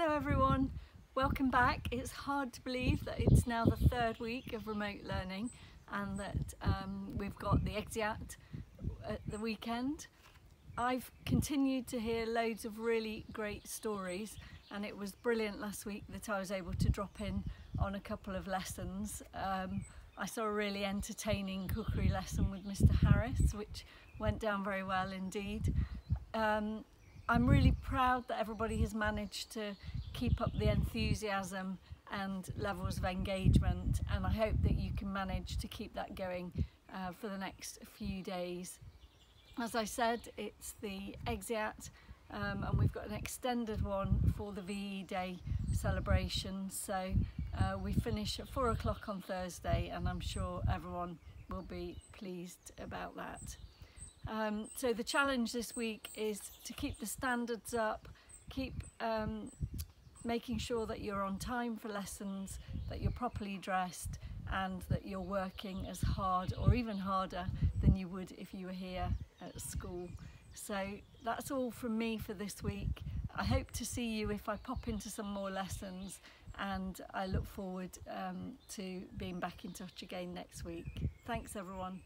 Hello everyone, welcome back. It's hard to believe that it's now the third week of remote learning and that um, we've got the exeat at the weekend. I've continued to hear loads of really great stories and it was brilliant last week that I was able to drop in on a couple of lessons. Um, I saw a really entertaining cookery lesson with Mr Harris which went down very well indeed. Um, I'm really proud that everybody has managed to keep up the enthusiasm and levels of engagement and I hope that you can manage to keep that going uh, for the next few days. As I said, it's the exeat um, and we've got an extended one for the VE Day celebration. So uh, we finish at four o'clock on Thursday and I'm sure everyone will be pleased about that. Um, so the challenge this week is to keep the standards up, keep um, making sure that you're on time for lessons, that you're properly dressed and that you're working as hard or even harder than you would if you were here at school. So that's all from me for this week. I hope to see you if I pop into some more lessons and I look forward um, to being back in touch again next week. Thanks everyone.